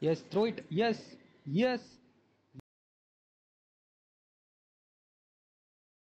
Yes, throw it. Yes, yes.